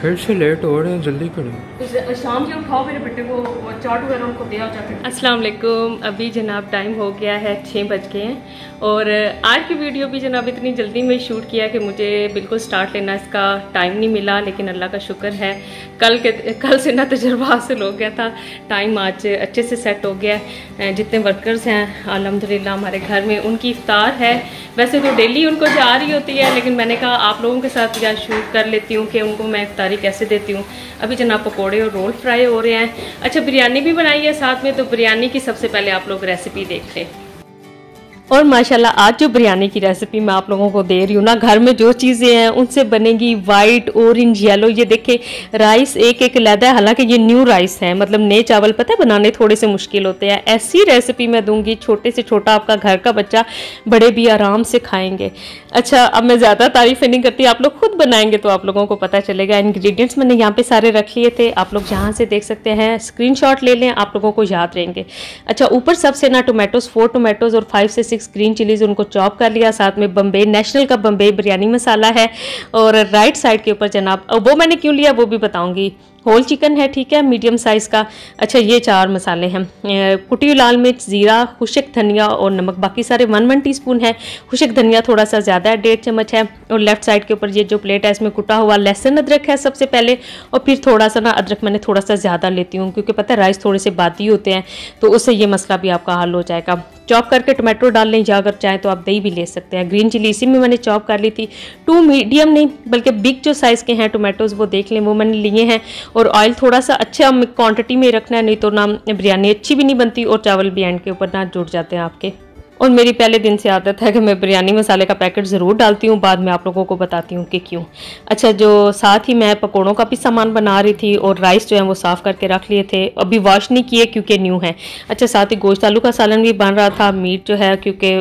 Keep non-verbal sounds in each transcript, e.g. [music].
फिर से लेट हो रहे हैं जल्दी करें। शाम के उठाओ मेरे बेटे को वो चाट वगैरह उनको दिया अस्सलाम वालेकुम अभी जनाब टाइम हो गया है छः बज गए हैं। और आज की वीडियो भी जनाब इतनी जल्दी में शूट किया कि मुझे बिल्कुल स्टार्ट लेना इसका टाइम नहीं मिला लेकिन अल्लाह का शुक्र है। कल के कल से ना तजर्बा हासिल हो गया था। टाइम आज अच्छे से सेट हो गया है। जितने वर्कर्स हैं अलहमदिल्ला हमारे घर में उनकी इफ्तार है। वैसे तो डेली उनको जा रही होती है, लेकिन मैंने कहा, आप लोगों के साथ या शूट कर लेती हूँ कि उनको मैं इफ्तारी कैसे देती हूँ? अभी जना पकौड़े और रोल फ्राई हो रहे हैं। अच्छा बिरयानी भी बनाई है साथ में तो बिरयानी की सबसे पहले आप लोग रेसिपी देख लें। और माशाल्लाह, आज जो बिरयानी की रेसिपी मैं आप लोगों को दे रही हूँ ना, घर में जो चीज़ें हैं, उनसे बनेगी वाइट ऑरेंज येलो ये देखे राइस एक एक लैदा है, हालाँकि ये न्यू राइस है मतलब नए चावल पता है, बनाने थोड़े से मुश्किल होते हैं। ऐसी रेसिपी मैं दूँगी, छोटे से छोटा आपका घर का बच्चा, बड़े भी आराम से खाएँगे। अच्छा अब मैं ज़्यादा तारीफ़ें नहीं करती, आप लोग खुद बनाएँगे तो आप लोगों को पता चलेगा। इन्ग्रीडियंट्स मैंने यहाँ पर सारे रख लिए थे, आप लोग जहाँ से देख सकते हैं स्क्रीन ले लें, आप लोगों को याद रहेंगे। अच्छा ऊपर सबसे ना टोमेटोज़ फोर टोमेटोज़ और फाइव से सिक्स ग्रीन चिलीज़ उनको चॉप कर लिया। साथ में बम्बे नेशनल का बम्बे बिरयानी मसाला है। और राइट साइड के ऊपर जनाब, वो मैंने क्यों लिया वो भी बताऊँगी। होल चिकन है, ठीक है? मीडियम साइज़ का। अच्छा ये चार मसाले हैं। कुटी लाल मिर्च, ज़ीरा, खुशक धनिया और नमक। बाकी सारे वन वन टीस्पून है। खुशक धनिया थोड़ा सा ज़्यादा है, डेढ़ चम्मच है। और लेफ़्ट साइड के ऊपर ये जो प्लेट है, इसमें कुटा हुआ लहसन अदरक है सबसे पहले। और फिर थोड़ा सा ना अदरक मैंने थोड़ा सा ज़्यादा लेती हूँ, क्योंकि पता है राइस थोड़े से बाती होते हैं। तो उससे ये मसला भी आपका हल हो जाएगा। चॉप करके टमाटो डाल लें, या अगर चाहें तो आप दही भी ले सकते हैं। ग्रीन चिली इसी में मैंने चॉप कर ली थी। टू मीडियम नहीं, बल्कि बिग जो साइज़ के हैं टोमेटोज़ वो देख लें। वो मैंने लिए हैं। और ऑयल थोड़ा सा अच्छा क्वांटिटी में रखना है, नहीं तो ना बिरयानी अच्छी भी नहीं बनती और चावल भी एंड के ऊपर ना जुड़ जाते हैं आपके। और मेरी पहले दिन से आदत है कि मैं बिरयानी मसाले का पैकेट ज़रूर डालती हूँ, बाद में आप लोगों को बताती हूँ कि क्यों। अच्छा जो साथ ही मैं पकौड़ों का भी सामान बना रही थी और राइस जो है वो साफ़ करके रख लिए थे, अभी वॉश नहीं किए क्योंकि न्यू है। अच्छा साथ ही गोश्त आलू का सालन भी बन रहा था मीट जो है क्योंकि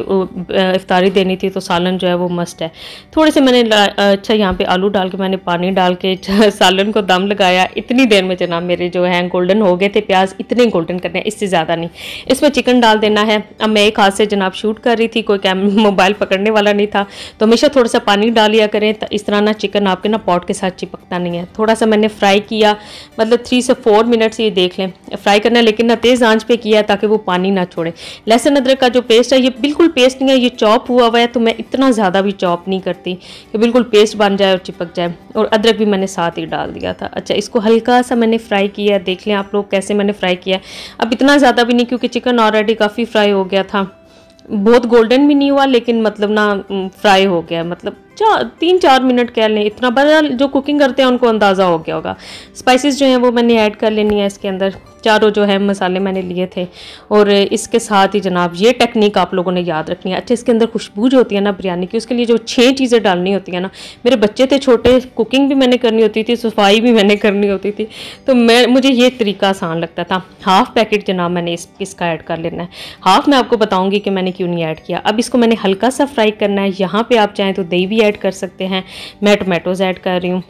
इफ्तारी देनी थी तो सालन जो है वो मस्ट है। थोड़े से मैंने अच्छा यहाँ पर आलू डाल के मैंने पानी डाल के [laughs] सालन को दम लगाया। इतनी देर में जनाब मेरे जो है गोल्डन हो गए थे, प्याज इतने गोल्डन करने इससे ज़्यादा नहीं। इसमें चिकन डाल देना है। अब मैं एक हाथ से जनाब आप शूट कर रही थी, कोई कैम मोबाइल [laughs] पकड़ने वाला नहीं था। तो हमेशा थोड़ा सा पानी डाल लिया करें इस तरह ना चिकन आपके ना पॉट के साथ चिपकता नहीं है। थोड़ा सा मैंने फ्राई किया मतलब थ्री से फोर मिनट्स ये देख लें। फ्राई करना, लेकिन ना तेज़ आँच पे किया ताकि वो पानी ना छोड़े। लहसुन अदरक का जो पेस्ट है, ये बिल्कुल पेस्ट नहीं है, ये चॉप हुआ हुआ है तो मैं इतना ज़्यादा भी चॉप नहीं करती कि बिल्कुल पेस्ट बन जाए और चिपक जाए। और अदरक भी मैंने साथ ही डाल दिया था। अच्छा इसको हल्का सा मैंने फ्राई किया, देख लें आप लोग कैसे मैंने फ्राई किया। अब इतना ज़्यादा भी नहीं, क्योंकि चिकन ऑलरेडी काफ़ी फ्राई हो गया था। बहुत गोल्डन भी नहीं हुआ लेकिन मतलब ना फ्राई हो गया। मतलब चार, तीन चार मिनट कह लें, इतना बड़ा जो कुकिंग करते हैं, उनको अंदाज़ा हो गया होगा। स्पाइसेस जो हैं, वो मैंने ऐड कर लेनी है इसके अंदर। चारों जो है, मसाले मैंने लिए थे। और इसके साथ ही जनाब, ये टेक्निक आप लोगों ने याद रखनी है। अच्छा इसके अंदर खुशबू जो होती है ना, बिरयानी की, उसके लिए जो छः चीज़ें डालनी होती है ना, मेरे बच्चे थे छोटे कुकिंग भी मैंने करनी होती थी, सफ़ाई भी मैंने करनी होती थी। तो मैं, मुझे ये तरीका आसान लगता था। हाफ़ पैकेट जनाब मैंने इस, इसका ऐड कर लेना है। हाफ़ मैं आपको बताऊँगी कि मैंने क्यों नहीं ऐड किया। अब इसको मैंने हल्का सा फ्राई करना है। यहाँ पर आप चाहें तो दही भी कर सकते हैं। मैं टोमेटोज़ ऐड कर रही हूँ।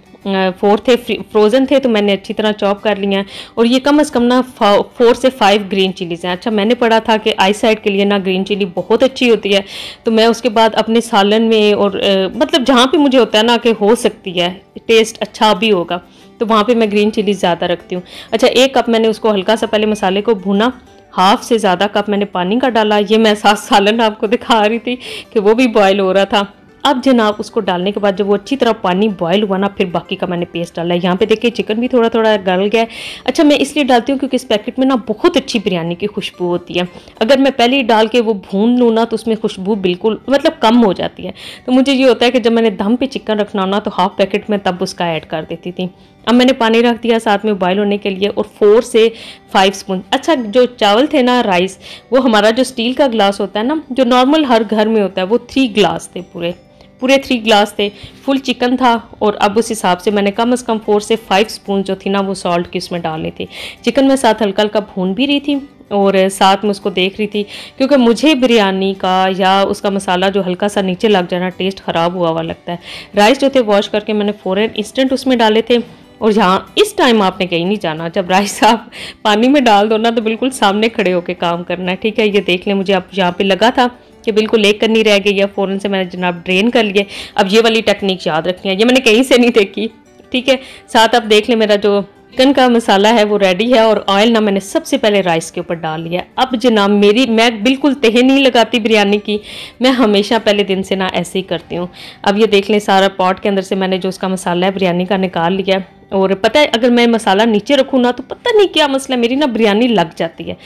फोर थे फ्रोज़न थे तो मैंने अच्छी तरह चॉप कर लिया और ये कम अज़ कम ना फोर से फाइव ग्रीन चिलीज़ हैं। अच्छा मैंने पढ़ा था कि आई साइड के लिए ना ग्रीन चिली बहुत अच्छी होती है। तो मैं उसके बाद अपने सालन में और आ, मतलब जहाँ पे मुझे होता है ना कि हो सकती है टेस्ट अच्छा भी होगा तो वहाँ पे मैं ग्रीन चिली ज़्यादा रखती हूँ। अच्छा एक कप मैंने उसको हल्का सा पहले मसाले को भुना। हाफ़ से ज़्यादा कप मैंने पानी का डाला। ये मैं साथ सालन आपको दिखा रही थी कि वो भी बॉयल हो रहा था। अब जनाब, उसको डालने के बाद जब वो अच्छी तरह पानी बॉयल हुआ ना, फिर बाकी का मैंने पेस्ट डाला है। यहाँ पे देखिए चिकन भी थोड़ा थोड़ा गल गया है। अच्छा मैं इसलिए डालती हूँ क्योंकि इस पैकेट में ना बहुत अच्छी बिरयानी की खुशबू होती है। अगर मैं पहले ही डाल के वो भून लूँ ना तो उसमें खुशबू बिल्कुल मतलब कम हो जाती है। तो मुझे ये होता है कि जब मैंने दम पर चिकन रखना हो ना तो हाफ़ पैकेट में तब उसका ऐड कर देती थी। अब मैंने पानी रख दिया साथ में बॉयल होने के लिए, और फोर से फाइव स्पून अच्छा जो चावल थे ना राइस वो हमारा जो स्टील का ग्लास होता है ना, जो नॉर्मल हर घर में होता है, वो थ्री ग्लास थे पूरे। पूरे थ्री ग्लास थे। फुल चिकन था और अब उस हिसाब से मैंने कम अज़ कम फोर से फाइव स्पून जो थी ना वो सॉल्ट की उसमें डालनी थी। चिकन में साथ हल्का हल्का भून भी रही थी और साथ में उसको देख रही थी क्योंकि मुझे बिरयानी का या उसका मसाला जो हल्का सा नीचे लग जाना टेस्ट ख़राब हुआ हुआ लगता है। राइस जो थे वॉश करके मैंने फ़ौरन इंस्टेंट उसमें डाले थे और जहाँ इस टाइम आपने कहीं नहीं जाना। जब राइस [laughs] आप पानी में डाल दो ना तो बिल्कुल सामने खड़े होकर काम करना है। ठीक है, ये देख लें मुझे आप यहाँ पे लगा था। कि बिल्कुल एक करनी रह गई है फ़ौरन से मैंने जनाब ड्रेन कर लिए। अब ये वाली टेक्निक याद रखनी है। ये मैंने कहीं से नहीं देखी। ठीक है? साथ आप देख लें, मेरा जो चिकन का मसाला है, वो रेडी है और ऑयल ना मैंने सबसे पहले राइस के ऊपर डाल लिया अब जनाब मेरी, मैं बिल्कुल तह नहीं लगाती बिरयानी की। मैं हमेशा पहले दिन से ना ऐसे ही करती हूँ। अब ये देख लें, सारा पॉट के अंदर से मैंने जो उसका मसाला है, बिरयानी का निकाल लिया और पता है, अगर मैं मसाला नीचे रखूँ ना तो पता नहीं क्या मसला मेरी ना बिरयानी लग जाती है।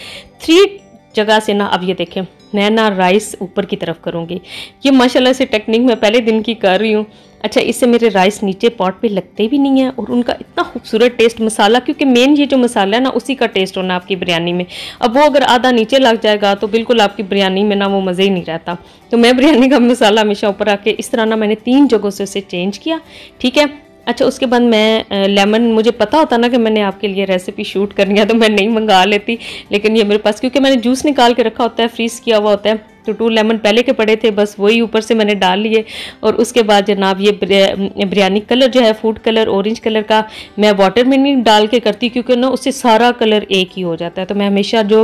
थ्री जगह से ना, अब ये देखें। मैं ना राइस ऊपर की तरफ़ करूँगी। ये माशाल्लाह से टेक्निक मैं पहले दिन की कर रही हूँ। अच्छा इससे मेरे राइस नीचे पॉट पे लगते भी नहीं हैं और उनका इतना खूबसूरत टेस्ट मसाला, क्योंकि मेन ये जो मसाला है ना, उसी का टेस्ट होना आपकी बिरयानी में। अब वो अगर आधा नीचे लग जाएगा तो बिल्कुल आपकी बिरयानी में ना वो मज़े ही नहीं रहता। तो मैं बिरयानी का मसाला हमेशा ऊपर आके, इस तरह ना मैंने तीन जगहों से उसे चेंज किया। ठीक है? अच्छा उसके बाद मैं लेमन मुझे पता होता ना कि मैंने आपके लिए रेसिपी शूट करनी है तो मैं नहीं मंगा लेती। लेकिन ये मेरे पास, क्योंकि मैंने जूस निकाल के रखा होता है फ्रीज़ किया हुआ होता है तो टू लेमन पहले के पड़े थे, बस वही ऊपर से मैंने डाल लिए। और उसके बाद जनाब ये बिरयानी कलर जो है फ़ूड कलर ऑरेंज कलर का, मैं वाटर में नहीं डाल के करती, क्योंकि ना उससे सारा कलर एक ही हो जाता है। तो मैं हमेशा जो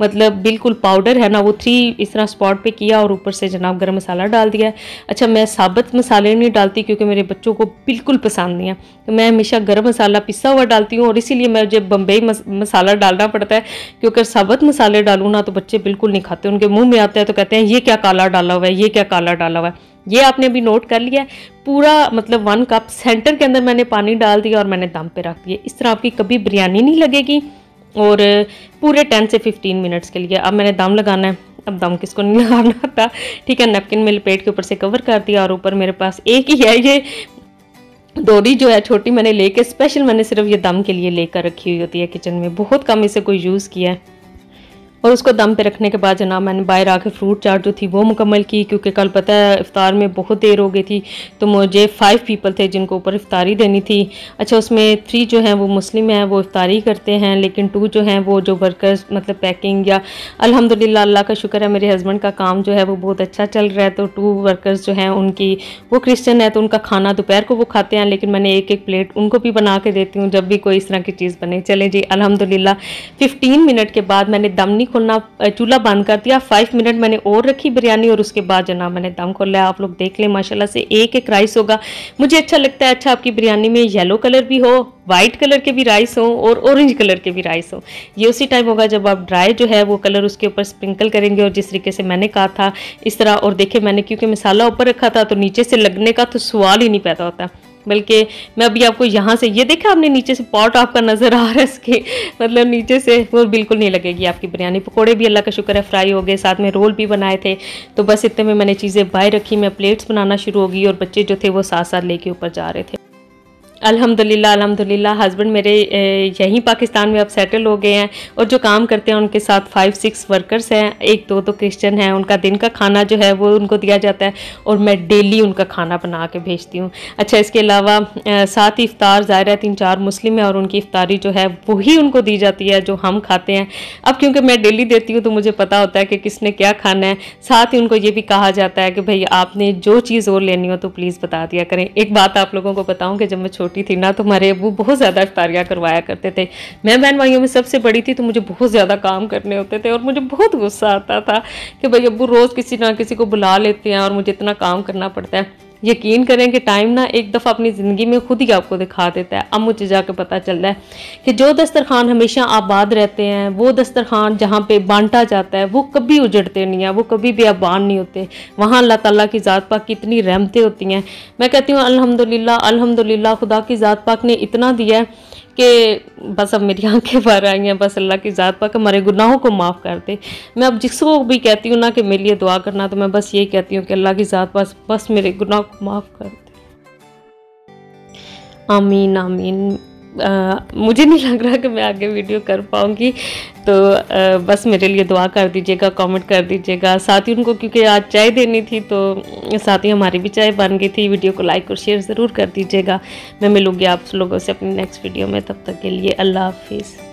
मतलब बिल्कुल पाउडर है ना, वो थ्री इस तरह स्पॉट पे किया और ऊपर से जनाब गर्म मसाला डाल दिया अच्छा मैं साबुत मसाले नहीं डालती क्योंकि मेरे बच्चों को बिल्कुल पसंद नहीं है। तो मैं हमेशा गर्म मसाला पिसा हुआ डालती हूँ और इसीलिए मैं जब बम्बई मसाला डालना पड़ता है, क्योंकि साबुत मसाले डालूँ ना तो बच्चे बिल्कुल नहीं खाते, उनके मुँह में आते हैं तो कहते हैं, ये क्या काला डाला हुआ है, ये क्या काला डाला हुआ है? ये आपने अभी नोट कर लिया है। पूरा मतलब वन कप सेंटर के अंदर मैंने पानी डाल दिया और मैंने दम पे रख दिया। इस तरह आपकी कभी बिरयानी नहीं लगेगी। और पूरे टेन से फिफ्टीन मिनट्स के लिए। अब मैंने दम लगाना है। अब दम किसको नहीं लगाना था ठीक है, नैपकिन में पेट के ऊपर से कवर कर दिया और ऊपर मेरे पास एक ही है। ये डोरी जो है छोटी मैंने लेके, स्पेशल मैंने सिर्फ़ ये दम के लिए लेकर रखी हुई होती है किचन में। बहुत कम इसे कोई यूज़ किया है। और उसको दम पे रखने के बाद जनाब मैंने बाहर आके फ्रूट चाट जो थी वो मुकम्मल की, क्योंकि कल पता है इफ्तार में बहुत देर हो गई थी तो मुझे फाइव पीपल थे जिनको ऊपर इफ्तारी देनी थी। अच्छा उसमें थ्री जो हैं वो मुस्लिम हैं, वो इफ्तारी करते हैं, लेकिन टू जो हैं वो जो वर्कर्स मतलब पैकिंग या अल्हम्दुलिल्लाह अल्लाह का शुक्र है, मेरे हस्बैंड का काम जो है वो बहुत अच्छा चल रहा है तो टू वर्कर्स जो हैं उनकी, वो क्रिश्चन है तो उनका खाना दोपहर को वो खाते हैं, लेकिन मैंने एक एक प्लेट उनको भी बना के देती हूँ, जब भी कोई इस तरह की चीज़ बने। चले जी अलहमदिल्ला फिफ्टीन मिनट के बाद मैंने दम नहीं खोलना चूल्हा बंद कर दिया। फाइव मिनट मैंने और रखी बिरयानी और उसके बाद जनाब मैंने दम खोला आप लोग देख लें, माशाल्लाह से एक एक राइस होगा। मुझे अच्छा लगता है अच्छा आपकी बिरयानी में येलो कलर भी हो वाइट कलर के भी राइस हो और ऑरेंज कलर के भी राइस हो। ये उसी टाइम होगा जब आप ड्राई जो है वो कलर उसके ऊपर स्प्रिंकल करेंगे और जिस तरीके से मैंने कहा था, इस तरह। और देखे मैंने, क्योंकि मसाला ऊपर रखा था तो नीचे से लगने का तो सवाल ही नहीं पैदा होता। बल्कि मैं अभी आपको यहाँ से, ये देखा आपने नीचे से पॉट आपका नज़र आ रहा है इसके मतलब नीचे से वो बिल्कुल नहीं लगेगी आपकी बिरयानी। पकौड़े भी अल्लाह का शुक्र है फ्राई हो गए, साथ में रोल भी बनाए थे तो बस इतने में मैंने चीज़ें बाय रखी, मैं प्लेट्स बनाना शुरू होगी और बच्चे जो थे वो साथ साथ लेके ऊपर जा रहे थे। अल्हम्दुलिल्लाह अल्हम्दुलिल्लाह, हस्बैंड मेरे यहीं पाकिस्तान में अब सेटल हो गए हैं और जो काम करते हैं उनके साथ फाइव सिक्स वर्कर्स हैं। एक दो तो क्रिश्चियन हैं, उनका दिन का खाना जो है वो उनको दिया जाता है और मैं डेली उनका खाना बना के भेजती हूँ। अच्छा इसके अलावा ही इफ्तार ज़ाहिर है, तीन चार मुस्लिम हैं और उनकी इफ्तारी जो है वही उनको दी जाती है जो हम खाते हैं। अब क्योंकि मैं डेली देती हूँ तो मुझे पता होता है कि किसने क्या खाना है। साथ ही उनको ये भी कहा जाता है कि भाई आपने जो चीज़ और लेनी हो तो प्लीज़ बता दिया करें। एक बात आप लोगों को बताऊँ कि जब मैं छोटी थी, ना तो हमारे अबू बहुत ज़्यादा अफ्तारियाँ करवाया करते थे। मैं बहन भाइयों में सबसे बड़ी थी तो मुझे बहुत ज़्यादा काम करने होते थे और मुझे बहुत गुस्सा आता था कि भाई अबू रोज़ किसी ना किसी को बुला लेते हैं और मुझे इतना काम करना पड़ता है। यकीन करें कि टाइम ना एक दफ़ा अपनी ज़िंदगी में खुद ही आपको दिखा देता है। अब मुझे जाकर पता चल रहा है कि जो दस्तरखान हमेशा आबाद रहते हैं, वो दस्तरखान जहाँ पे बांटा जाता है, वो कभी उजड़ते नहीं हैं, वो कभी भी आबाद नहीं होते। वहाँ अल्लाह ताला की ज़ात पाक कितनी रहमतें होती हैं। मैं कहती हूँ, अल्हम्दुलिल्लाह अल्हम्दुलिल्लाह, खुदा की ज़ात पाक ने इतना दिया है कि बस अब मेरी आँखें भर आई हैं, बस अल्लाह की ज़ात पाक, हमारे गुनाहों को माफ़ कर दे। मैं अब जिसको भी कहती हूँ ना कि मेरे लिए दुआ करना तो मैं बस यही कहती हूँ कि अल्लाह की ज़ात बस बस मेरे गुनाह को माफ़ कर दे। आमीन आमीन। आ, मुझे नहीं लग रहा कि मैं आगे वीडियो कर पाऊँगी। तो आ, बस मेरे लिए दुआ कर दीजिएगा कमेंट कर दीजिएगा। साथ ही उनको क्योंकि आज चाय देनी थी तो साथ ही हमारी भी चाय बन गई थी। वीडियो को लाइक और शेयर ज़रूर कर दीजिएगा। मैं मिलूँगी आप लोगों से अपने नेक्स्ट वीडियो में। तब तक के लिए अल्लाह हाफिज़।